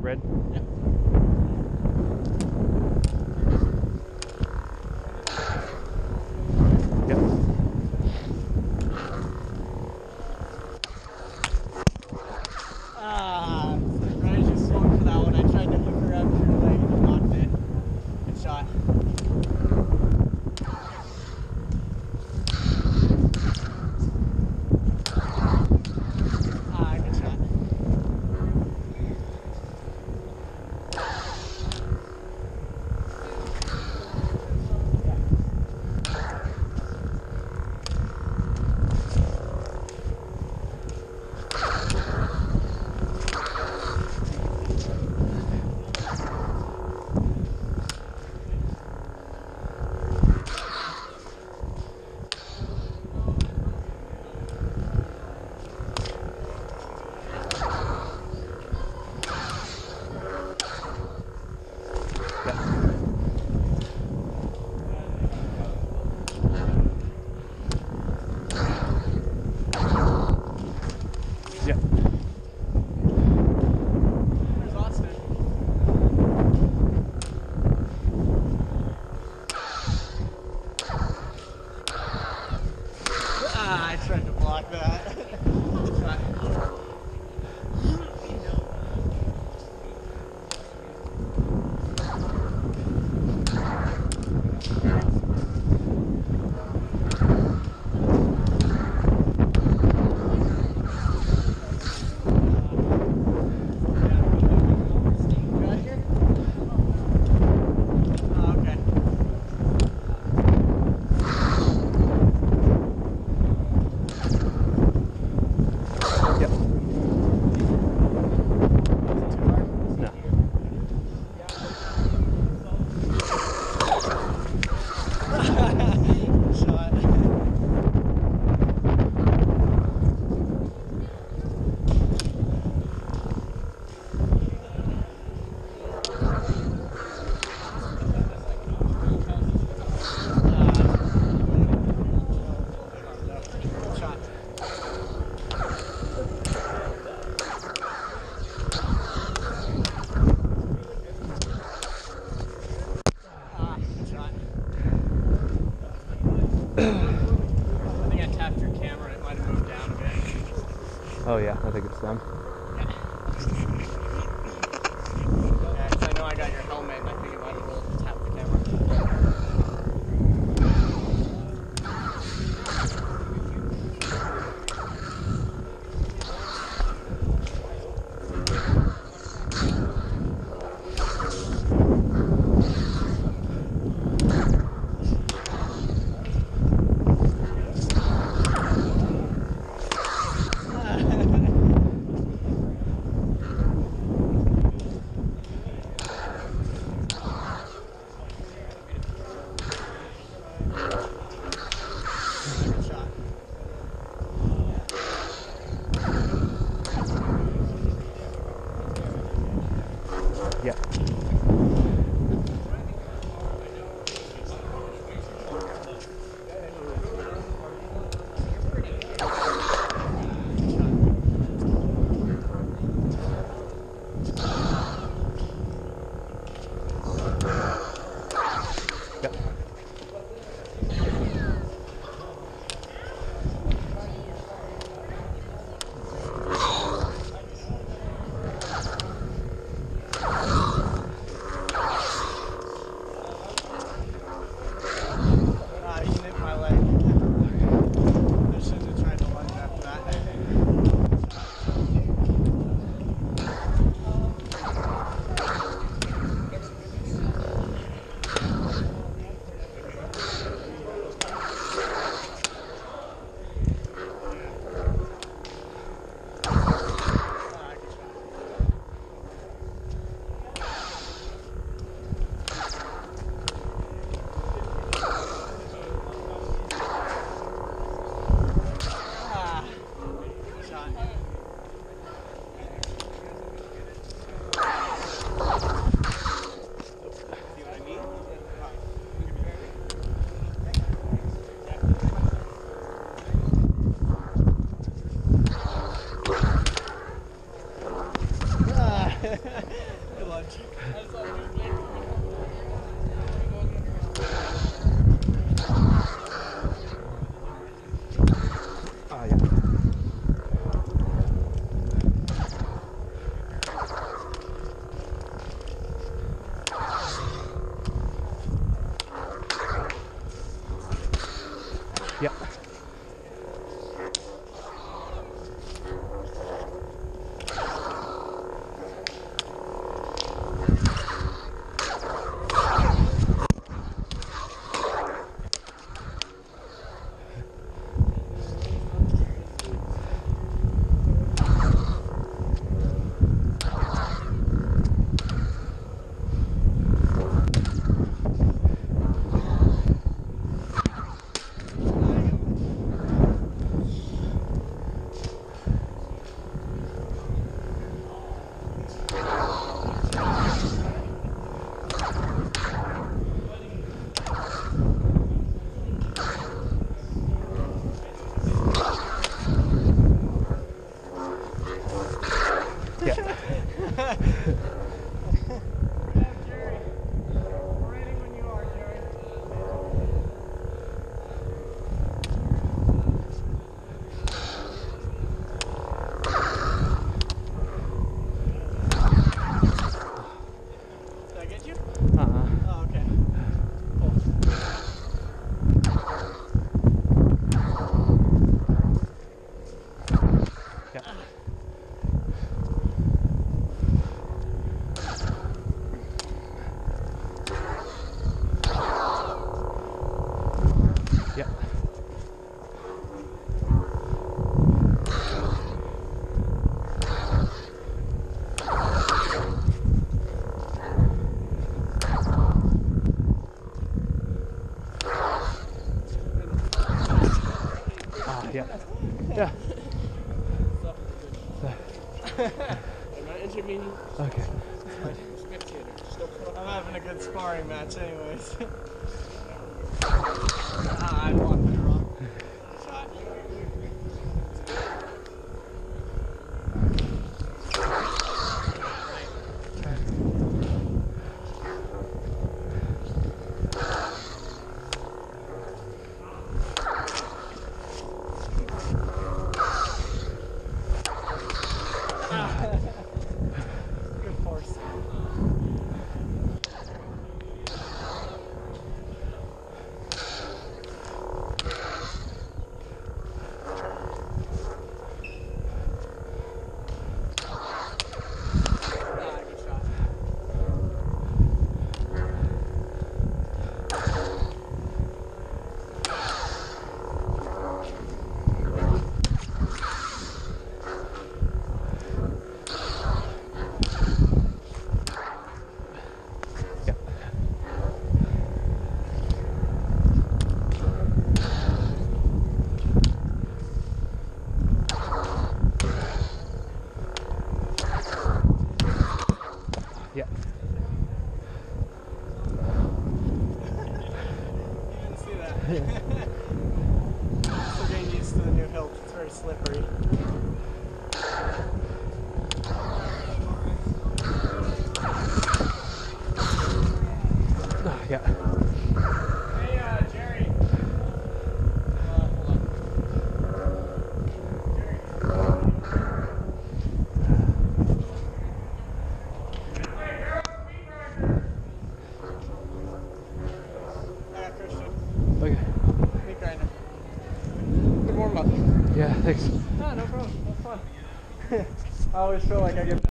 red? Yep. I think I tapped your camera. It might have moved down a bit. Oh yeah, I think it's them. I'm not intervening. Okay. I'm having a good sparring match anyways. ah, slippery. I always feel like I get